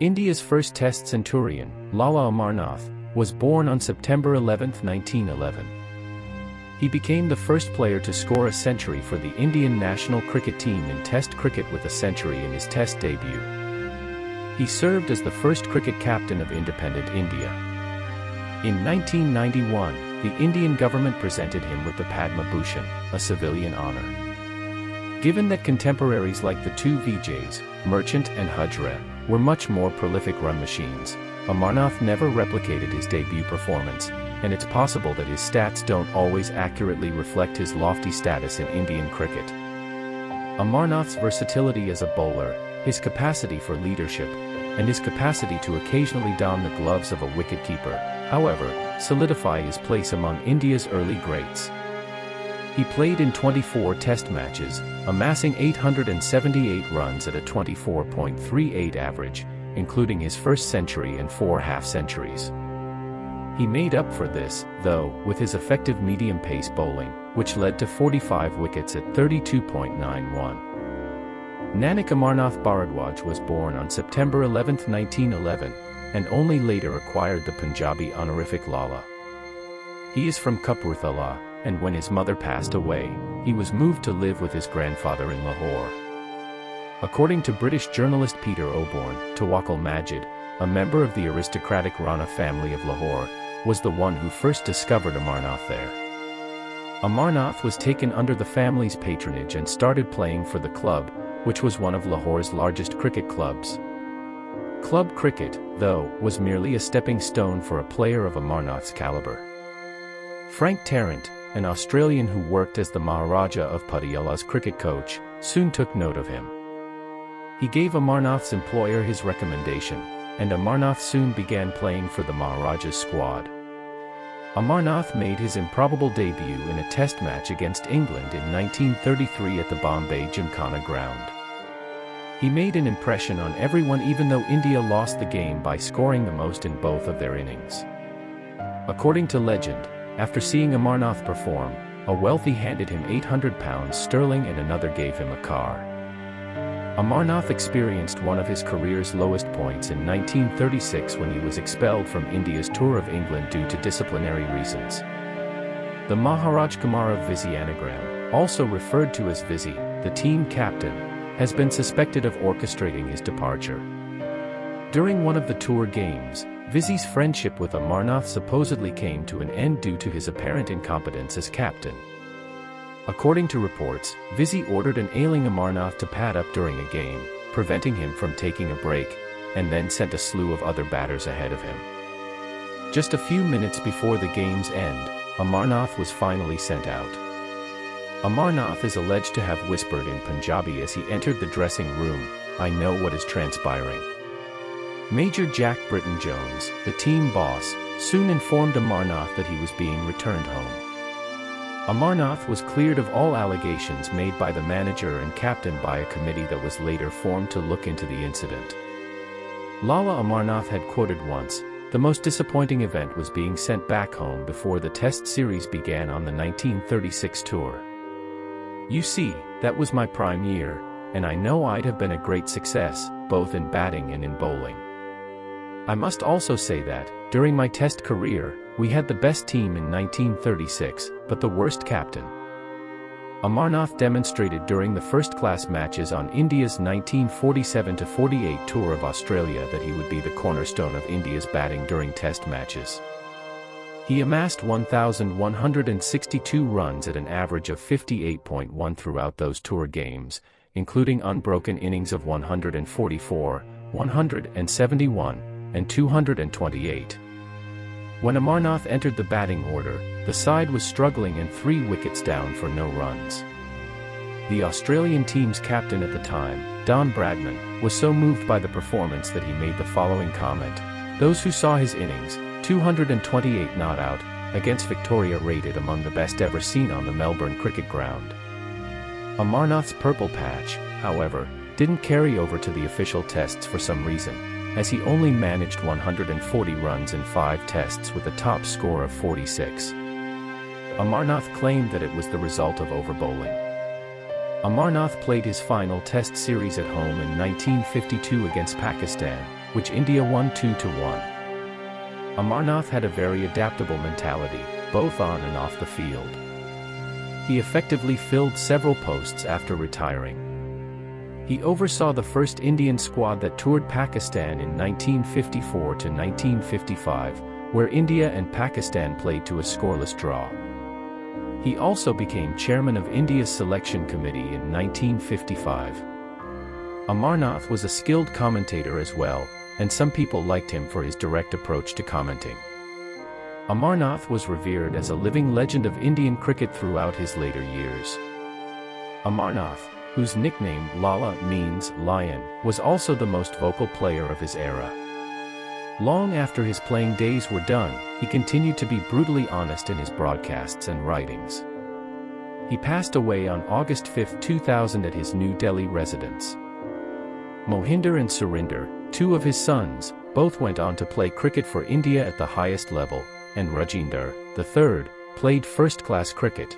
India's first Test centurion, Lala Amarnath, was born on September 11, 1911. He became the first player to score a century for the Indian national cricket team in Test cricket with a century in his Test debut. He served as the first cricket captain of independent India. In 1991, the Indian government presented him with the Padma Bhushan, a civilian honor. Given that contemporaries like the two Vijay's, Merchant and Hazare, were much more prolific run machines, Amarnath never replicated his debut performance, and it's possible that his stats don't always accurately reflect his lofty status in Indian cricket. Amarnath's versatility as a bowler, his capacity for leadership, and his capacity to occasionally don the gloves of a wicketkeeper, however, solidify his place among India's early greats. He played in 24 test matches, amassing 878 runs at a 24.38 average, including his first century and four half-centuries. He made up for this, though, with his effective medium-pace bowling, which led to 45 wickets at 32.91. Nanak Amarnath Bharadwaj was born on September 11, 1911, and only later acquired the Punjabi honorific Lala. He is from Kapurthala, and when his mother passed away, he was moved to live with his grandfather in Lahore. According to British journalist Peter Oborne, Tawakkul Majid, a member of the aristocratic Rana family of Lahore, was the one who first discovered Amarnath there. Amarnath was taken under the family's patronage and started playing for the club, which was one of Lahore's largest cricket clubs. Club cricket, though, was merely a stepping stone for a player of Amarnath's caliber. Frank Tarrant, an Australian who worked as the Maharaja of Patiala's cricket coach, soon took note of him. He gave Amarnath's employer his recommendation, and Amarnath soon began playing for the Maharaja's squad. Amarnath made his improbable debut in a test match against England in 1933 at the Bombay Gymkhana ground. He made an impression on everyone even though India lost the game by scoring the most in both of their innings. According to legend, after seeing Amarnath perform, a wealthy handed him 800 pounds sterling and another gave him a car. Amarnath experienced one of his career's lowest points in 1936 when he was expelled from India's Tour of England due to disciplinary reasons. The Maharaj of Vizianagram, also referred to as Vizzy, the team captain, has been suspected of orchestrating his departure. During one of the tour games, Vizzy's friendship with Amarnath supposedly came to an end due to his apparent incompetence as captain. According to reports, Vizzy ordered an ailing Amarnath to pad up during a game, preventing him from taking a break, and then sent a slew of other batters ahead of him. Just a few minutes before the game's end, Amarnath was finally sent out. Amarnath is alleged to have whispered in Punjabi as he entered the dressing room, I know what is transpiring. Major Jack Brittain-Jones, the team boss, soon informed Amarnath that he was being returned home. Amarnath was cleared of all allegations made by the manager and captain by a committee that was later formed to look into the incident. Lala Amarnath had quoted once, the most disappointing event was being sent back home before the test series began on the 1936 tour. You see, that was my prime year, and I know I'd have been a great success, both in batting and in bowling. I must also say that, during my test career, we had the best team in 1936, but the worst captain. Amarnath demonstrated during the first-class matches on India's 1947-48 tour of Australia that he would be the cornerstone of India's batting during test matches. He amassed 1,162 runs at an average of 58.1 throughout those tour games, including unbroken innings of 144, 171, and 228. When Amarnath entered the batting order, the side was struggling and three wickets down for no runs. The Australian team's captain at the time, Don Bradman, was so moved by the performance that he made the following comment. Those who saw his innings, 228 not out, against Victoria rated among the best ever seen on the Melbourne cricket ground. Amarnath's purple patch, however, didn't carry over to the official tests for some reason as he only managed 140 runs in five tests with a top score of 46. Amarnath claimed that it was the result of overbowling. Amarnath played his final test series at home in 1952 against Pakistan, which India won 2-1. Amarnath had a very adaptable mentality, both on and off the field. He effectively filled several posts after retiring. He oversaw the first Indian squad that toured Pakistan in 1954 to 1955, where India and Pakistan played to a scoreless draw. He also became chairman of India's selection committee in 1955. Amarnath was a skilled commentator as well, and some people liked him for his direct approach to commenting. Amarnath was revered as a living legend of Indian cricket throughout his later years. Amarnath, whose nickname Lala means lion, was also the most vocal player of his era. Long after his playing days were done, he continued to be brutally honest in his broadcasts and writings. He passed away on August 5, 2000 at his New Delhi residence. Mohinder and Surinder, two of his sons, both went on to play cricket for India at the highest level, and Rajinder, the third, played first-class cricket,